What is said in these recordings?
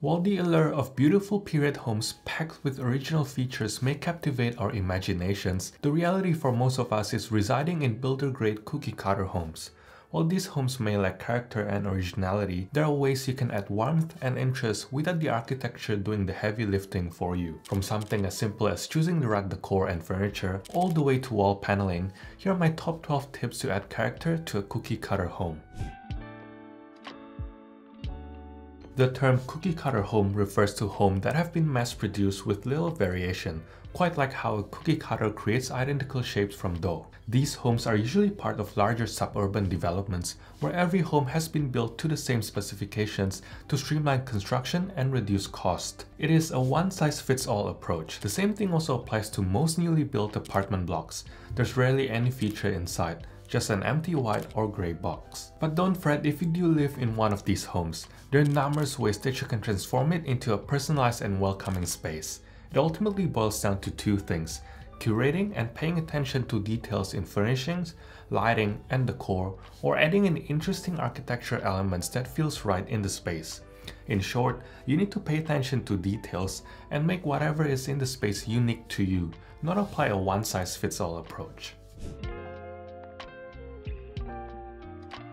While the allure of beautiful period homes packed with original features may captivate our imaginations, the reality for most of us is residing in builder-grade cookie-cutter homes. While these homes may lack character and originality, there are ways you can add warmth and interest without the architecture doing the heavy lifting for you. From something as simple as choosing the right decor and furniture, all the way to wall paneling, here are my top 12 tips to add character to a cookie-cutter home. The term cookie cutter home refers to homes that have been mass produced with little variation, quite like how a cookie cutter creates identical shapes from dough. These homes are usually part of larger suburban developments where every home has been built to the same specifications to streamline construction and reduce cost. It is a one-size-fits-all approach. The same thing also applies to most newly built apartment blocks. There's rarely any feature inside, just an empty white or grey box. But don't fret if you do live in one of these homes, there are numerous ways that you can transform it into a personalized and welcoming space. It ultimately boils down to two things, curating and paying attention to details in furnishings, lighting, and decor, or adding in interesting architecture elements that feels right in the space. In short, you need to pay attention to details and make whatever is in the space unique to you, not apply a one-size-fits-all approach.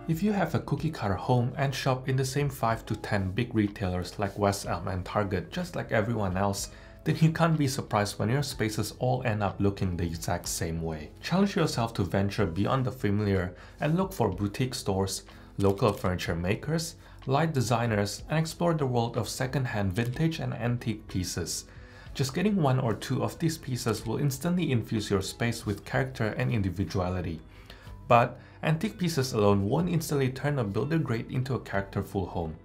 If you have a cookie cutter home and shop in the same 5 to 10 big retailers like West Elm and Target just like everyone else, then you can't be surprised when your spaces all end up looking the exact same way. Challenge yourself to venture beyond the familiar and look for boutique stores, local furniture makers, light designers, and explore the world of second-hand vintage and antique pieces. Just getting one or two of these pieces will instantly infuse your space with character and individuality. But antique pieces alone won't instantly turn a builder grade into a characterful home.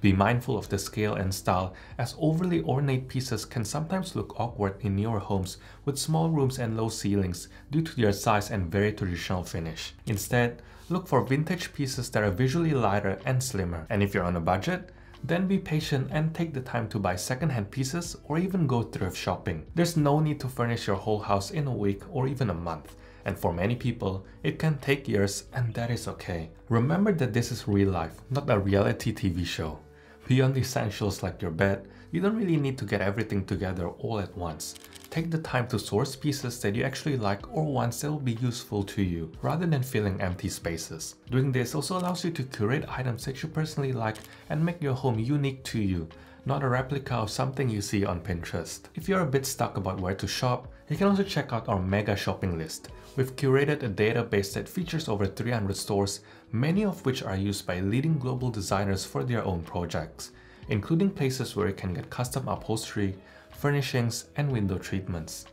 Be mindful of the scale and style as overly ornate pieces can sometimes look awkward in newer homes with small rooms and low ceilings due to their size and very traditional finish. Instead, look for vintage pieces that are visually lighter and slimmer. And if you're on a budget, then be patient and take the time to buy secondhand pieces or even go thrift shopping. There's no need to furnish your whole house in a week or even a month and for many people, it can take years and that is okay. Remember that this is real life, not a reality TV show. Beyond essentials like your bed, you don't really need to get everything together all at once. Take the time to source pieces that you actually like or ones that will be useful to you, rather than filling empty spaces. Doing this also allows you to curate items that you personally like and make your home unique to you, not a replica of something you see on Pinterest. If you're a bit stuck about where to shop, you can also check out our mega shopping list. We've curated a database that features over 300 stores, many of which are used by leading global designers for their own projects, including places where you can get custom upholstery, furnishings, and window treatments.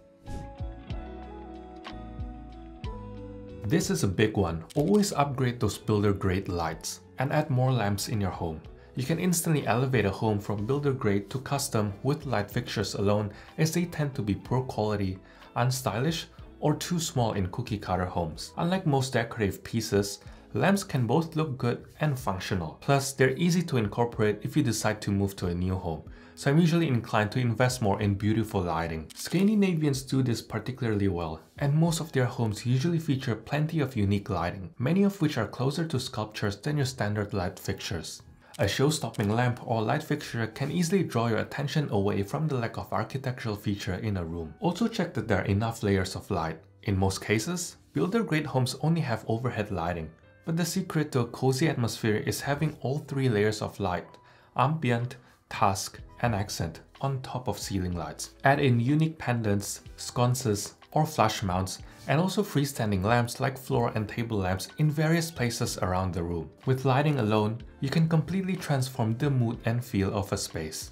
This is a big one. Always upgrade those builder grade lights and add more lamps in your home. You can instantly elevate a home from builder grade to custom with light fixtures alone as they tend to be poor quality, unstylish, or too small in cookie cutter homes. Unlike most decorative pieces, lamps can both look good and functional. Plus, they're easy to incorporate if you decide to move to a new home, so I'm usually inclined to invest more in beautiful lighting. Scandinavians do this particularly well, and most of their homes usually feature plenty of unique lighting, many of which are closer to sculptures than your standard light fixtures. A show-stopping lamp or light fixture can easily draw your attention away from the lack of architectural feature in a room. Also check that there are enough layers of light. In most cases, builder-grade homes only have overhead lighting, but the secret to a cozy atmosphere is having all three layers of light, ambient, task, and accent on top of ceiling lights. Add in unique pendants, sconces, or flush mounts and also freestanding lamps like floor and table lamps in various places around the room. With lighting alone, you can completely transform the mood and feel of a space.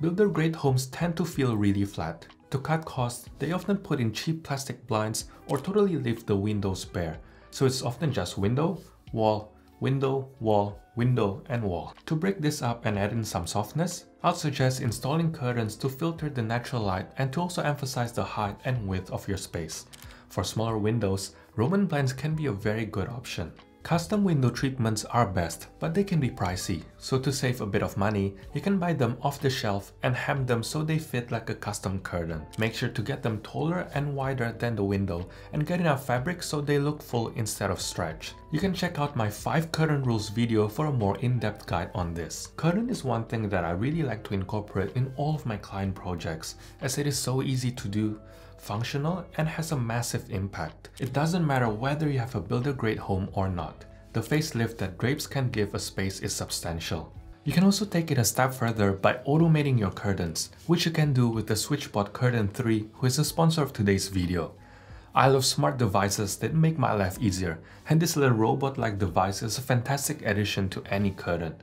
Builder-grade homes tend to feel really flat. To cut costs, they often put in cheap plastic blinds or totally leave the windows bare, so it's often just window, wall, window, wall, window, and wall. To break this up and add in some softness, I'd suggest installing curtains to filter the natural light and to also emphasize the height and width of your space. For smaller windows, Roman blinds can be a very good option. Custom window treatments are best, but they can be pricey, so to save a bit of money, you can buy them off the shelf and hem them so they fit like a custom curtain. Make sure to get them taller and wider than the window and get enough fabric so they look full instead of stretch. You can check out my 5 curtain rules video for a more in-depth guide on this. Curtain is one thing that I really like to incorporate in all of my client projects as it is so easy to do functional, and has a massive impact. It doesn't matter whether you have a builder-grade home or not. The facelift that drapes can give a space is substantial. You can also take it a step further by automating your curtains, which you can do with the SwitchBot Curtain 3, who is the sponsor of today's video. I love smart devices that make my life easier, and this little robot-like device is a fantastic addition to any curtain.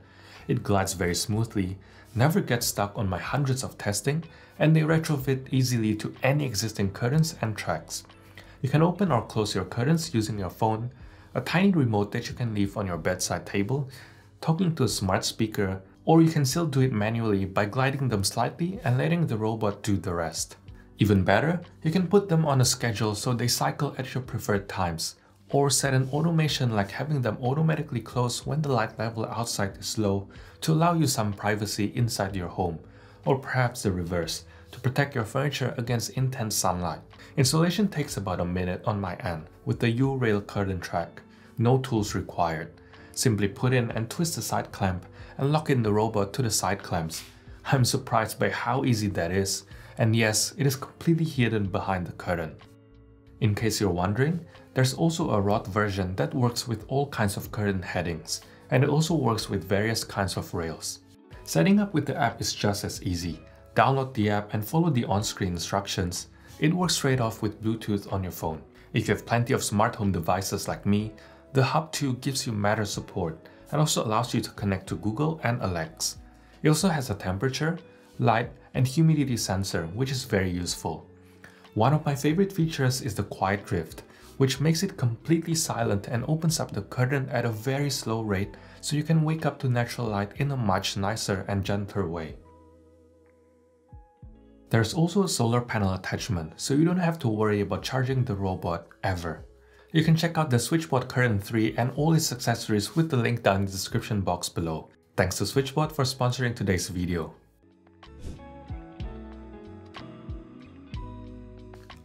It glides very smoothly, never get stuck on my hundreds of testing, and they retrofit easily to any existing curtains and tracks. You can open or close your curtains using your phone, a tiny remote that you can leave on your bedside table, talking to a smart speaker, or you can still do it manually by gliding them slightly and letting the robot do the rest. Even better, you can put them on a schedule so they cycle at your preferred times, or set an automation like having them automatically close when the light level outside is low to allow you some privacy inside your home, or perhaps the reverse, to protect your furniture against intense sunlight. Installation takes about a minute on my end with the U-Rail curtain track, no tools required. Simply put in and twist the side clamp and lock in the robot to the side clamps. I'm surprised by how easy that is, and yes, it is completely hidden behind the curtain. In case you're wondering, there's also a rod version that works with all kinds of curtain headings, and it also works with various kinds of rails. Setting up with the app is just as easy. Download the app and follow the on-screen instructions. It works straight off with Bluetooth on your phone. If you have plenty of smart home devices like me, the Hub 2 gives you Matter support and also allows you to connect to Google and Alexa. It also has a temperature, light, and humidity sensor, which is very useful. One of my favorite features is the quiet drift, which makes it completely silent and opens up the curtain at a very slow rate so you can wake up to natural light in a much nicer and gentler way. There's also a solar panel attachment, so you don't have to worry about charging the robot ever. You can check out the SwitchBot Curtain 3 and all its accessories with the link down in the description box below. Thanks to SwitchBot for sponsoring today's video.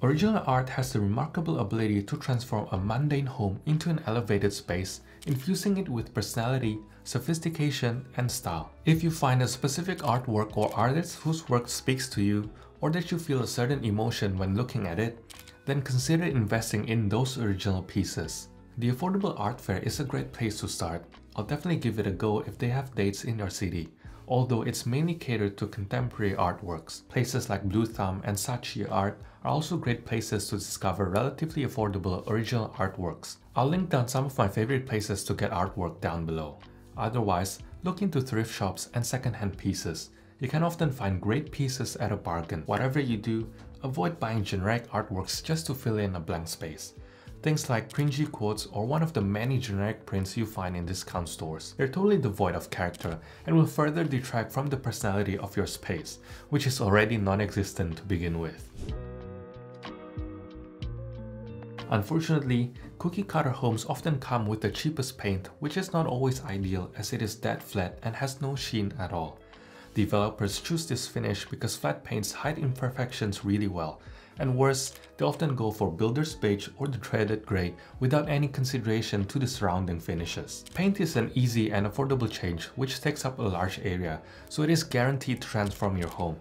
Original art has the remarkable ability to transform a mundane home into an elevated space, infusing it with personality, sophistication, and style. If you find a specific artwork or artist whose work speaks to you, or that you feel a certain emotion when looking at it, then consider investing in those original pieces. The Affordable Art Fair is a great place to start. I'll definitely give it a go if they have dates in your city although it's mainly catered to contemporary artworks. Places like Bluethumb and Saatchi Art are also great places to discover relatively affordable original artworks. I'll link down some of my favorite places to get artwork down below. Otherwise, look into thrift shops and secondhand pieces. You can often find great pieces at a bargain. Whatever you do, avoid buying generic artworks just to fill in a blank space. Things like cringy quotes or one of the many generic prints you find in discount stores. They're totally devoid of character and will further detract from the personality of your space, which is already non-existent to begin with. Unfortunately, cookie cutter homes often come with the cheapest paint, which is not always ideal as it is dead flat and has no sheen at all. Developers choose this finish because flat paints hide imperfections really well, and worse, they often go for builder's beige or the dreaded grey without any consideration to the surrounding finishes. Paint is an easy and affordable change which takes up a large area, so it is guaranteed to transform your home.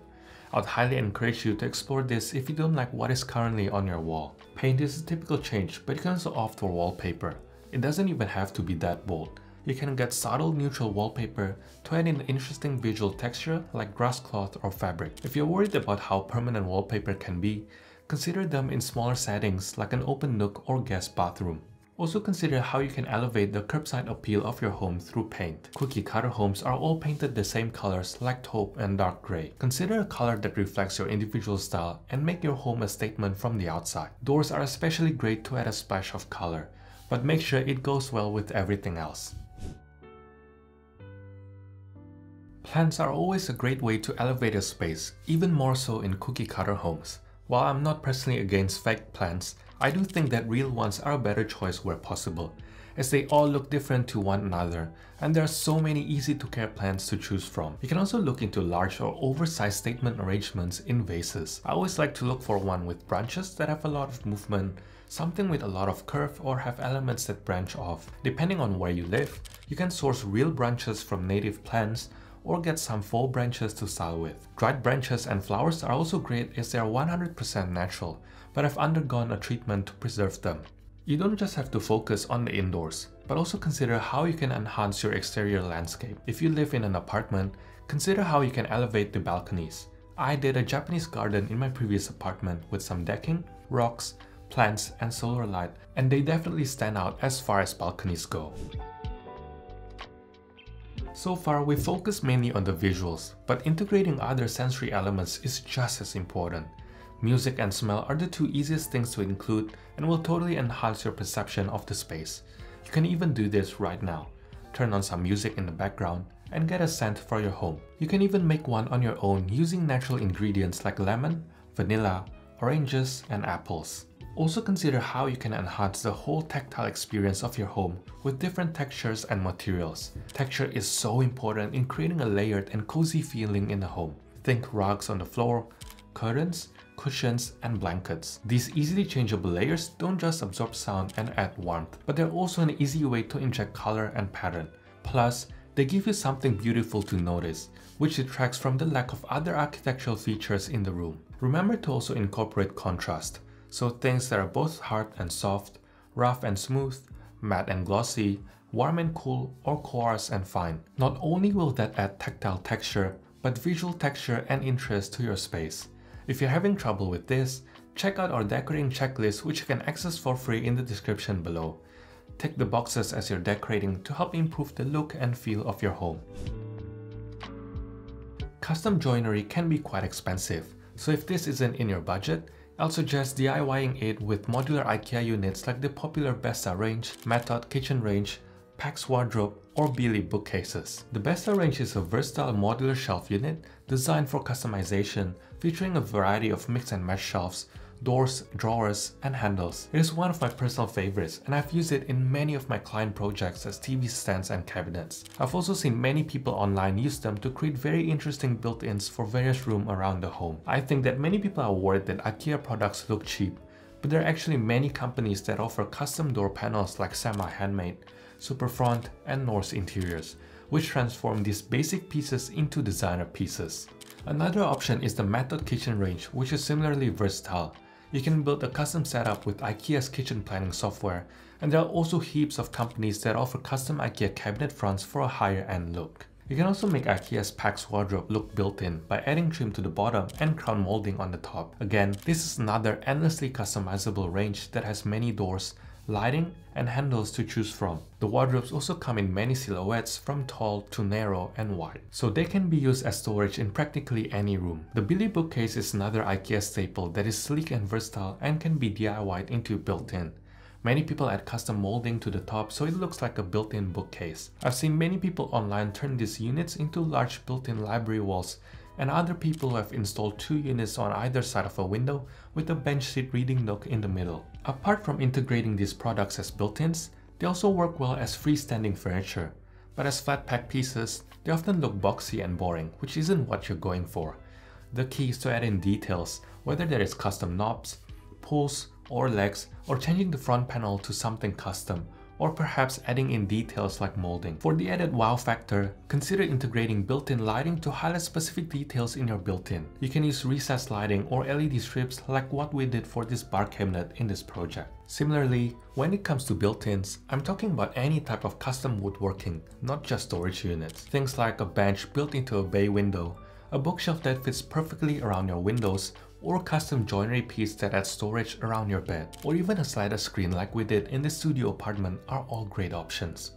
I'd highly encourage you to explore this if you don't like what is currently on your wall. Paint is a typical change, but you can also opt for wallpaper. It doesn't even have to be that bold. You can get subtle neutral wallpaper to add in interesting visual texture like grass cloth or fabric. If you're worried about how permanent wallpaper can be, Consider them in smaller settings like an open nook or guest bathroom. Also consider how you can elevate the curbside appeal of your home through paint. Cookie cutter homes are all painted the same colors like taupe and dark gray. Consider a color that reflects your individual style and make your home a statement from the outside. Doors are especially great to add a splash of color, but make sure it goes well with everything else. Plants are always a great way to elevate a space, even more so in cookie cutter homes. While I'm not personally against fake plants, I do think that real ones are a better choice where possible, as they all look different to one another and there are so many easy to care plants to choose from. You can also look into large or oversized statement arrangements in vases. I always like to look for one with branches that have a lot of movement, something with a lot of curve or have elements that branch off. Depending on where you live, you can source real branches from native plants or get some fall branches to style with. Dried branches and flowers are also great as they are 100% natural, but have undergone a treatment to preserve them. You don't just have to focus on the indoors, but also consider how you can enhance your exterior landscape. If you live in an apartment, consider how you can elevate the balconies. I did a Japanese garden in my previous apartment with some decking, rocks, plants and solar light and they definitely stand out as far as balconies go. So far we focused mainly on the visuals, but integrating other sensory elements is just as important. Music and smell are the two easiest things to include and will totally enhance your perception of the space. You can even do this right now. Turn on some music in the background and get a scent for your home. You can even make one on your own using natural ingredients like lemon, vanilla, oranges, and apples. Also consider how you can enhance the whole tactile experience of your home with different textures and materials. Texture is so important in creating a layered and cozy feeling in the home. Think rugs on the floor, curtains, cushions, and blankets. These easily changeable layers don't just absorb sound and add warmth, but they're also an easy way to inject color and pattern. Plus, they give you something beautiful to notice, which detracts from the lack of other architectural features in the room. Remember to also incorporate contrast, so things that are both hard and soft, rough and smooth, matte and glossy, warm and cool, or coarse and fine. Not only will that add tactile texture, but visual texture and interest to your space. If you're having trouble with this, check out our decorating checklist which you can access for free in the description below. Tick the boxes as you're decorating to help improve the look and feel of your home. Custom joinery can be quite expensive, so if this isn't in your budget, I'll suggest DIYing it with modular IKEA units like the popular Besta range, Metod kitchen range, Pax wardrobe, or Billy bookcases. The Besta range is a versatile modular shelf unit designed for customization, featuring a variety of mix and match shelves, doors, drawers, and handles. It is one of my personal favorites and I've used it in many of my client projects as TV stands and cabinets. I've also seen many people online use them to create very interesting built-ins for various rooms around the home. I think that many people are worried that IKEA products look cheap, but there are actually many companies that offer custom door panels like Semi Handmade, Superfront, and Norse Interiors, which transform these basic pieces into designer pieces. Another option is the Metod Kitchen range, which is similarly versatile. You can build a custom setup with IKEA's kitchen planning software, and there are also heaps of companies that offer custom IKEA cabinet fronts for a higher end look. You can also make IKEA's Pax wardrobe look built-in by adding trim to the bottom and crown molding on the top. Again, this is another endlessly customizable range that has many doors, lighting, and handles to choose from. The wardrobes also come in many silhouettes from tall to narrow and wide, so they can be used as storage in practically any room. The Billy bookcase is another IKEA staple that is sleek and versatile and can be DIYed into built-in. Many people add custom molding to the top so it looks like a built-in bookcase. I've seen many people online turn these units into large built-in library walls and other people have installed two units on either side of a window with a bench seat reading nook in the middle. Apart from integrating these products as built-ins, they also work well as freestanding furniture, but as flat pack pieces, they often look boxy and boring, which isn't what you're going for. The key is to add in details, whether there is custom knobs, pulls, or legs, or changing the front panel to something custom, or perhaps adding in details like molding. For the added wow factor, consider integrating built-in lighting to highlight specific details in your built-in. You can use recessed lighting or LED strips like what we did for this bar cabinet in this project. Similarly, when it comes to built-ins, I'm talking about any type of custom woodworking, not just storage units. Things like a bench built into a bay window, a bookshelf that fits perfectly around your windows, or a custom joinery piece that adds storage around your bed, or even a slider screen like we did in the studio apartment are all great options.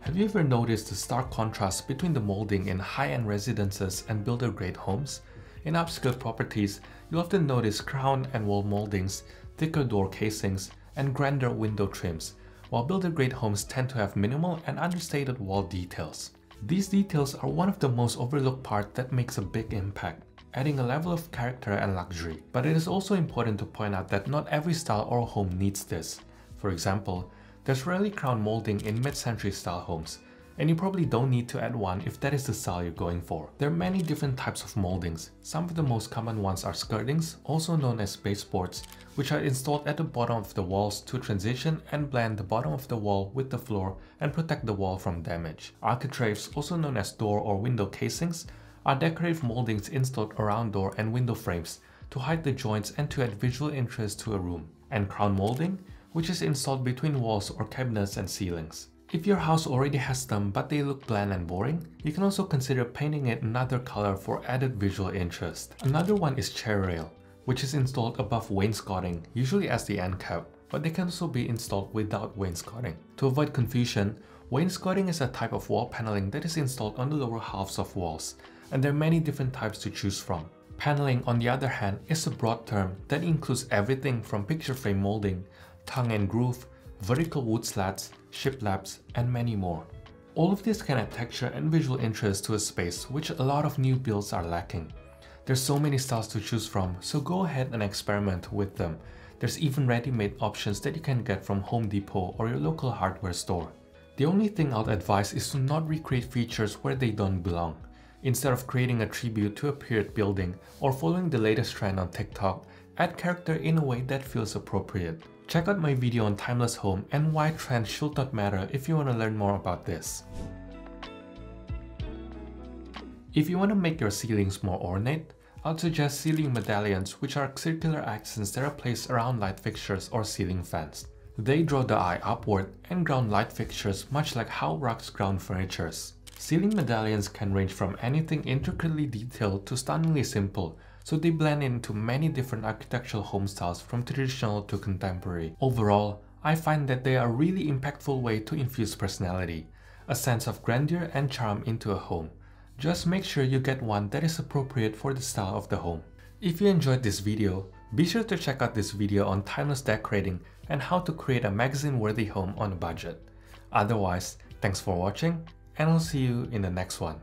Have you ever noticed the stark contrast between the molding in high-end residences and builder-grade homes? In upscale properties, you often notice crown and wall moldings, thicker door casings, and grander window trims, while builder-grade homes tend to have minimal and understated wall details. These details are one of the most overlooked parts that makes a big impact. adding a level of character and luxury. But it is also important to point out that not every style or home needs this. For example, there's rarely crown molding in mid-century style homes, and you probably don't need to add one if that is the style you're going for. There are many different types of moldings. Some of the most common ones are skirtings, also known as baseboards, which are installed at the bottom of the walls to transition and blend the bottom of the wall with the floor and protect the wall from damage. Architraves, also known as door or window casings, are decorative moldings installed around door and window frames to hide the joints and to add visual interest to a room. And crown molding, which is installed between walls or cabinets and ceilings. If your house already has them but they look bland and boring, you can also consider painting it another color for added visual interest. Another one is chair rail, which is installed above wainscoting, usually as the end cap, but they can also be installed without wainscoting. To avoid confusion, wainscoting is a type of wall paneling that is installed on the lower halves of walls, and there are many different types to choose from. Paneling, on the other hand, is a broad term that includes everything from picture frame molding, tongue and groove, vertical wood slats, shiplaps, and many more. All of this can add texture and visual interest to a space which a lot of new builds are lacking. There's so many styles to choose from, so go ahead and experiment with them. There's even ready-made options that you can get from Home Depot or your local hardware store. The only thing I'd advise is to not recreate features where they don't belong. Instead of creating a tribute to a period building or following the latest trend on TikTok, add character in a way that feels appropriate. Check out my video on timeless home and why trends should not matter if you want to learn more about this. If you want to make your ceilings more ornate, I'd suggest ceiling medallions which are circular accents that are placed around light fixtures or ceiling fans. They draw the eye upward and ground light fixtures much like how rugs ground furnitures. Ceiling medallions can range from anything intricately detailed to stunningly simple, so they blend into many different architectural home styles from traditional to contemporary. Overall, I find that they are a really impactful way to infuse personality, a sense of grandeur and charm into a home. Just make sure you get one that is appropriate for the style of the home. If you enjoyed this video, be sure to check out this video on timeless decorating and how to create a magazine-worthy home on a budget. Otherwise, thanks for watching and I'll see you in the next one.